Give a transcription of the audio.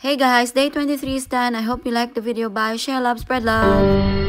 Hey guys, day 23 is done. I hope you liked the video. Bye. Share love, spread love.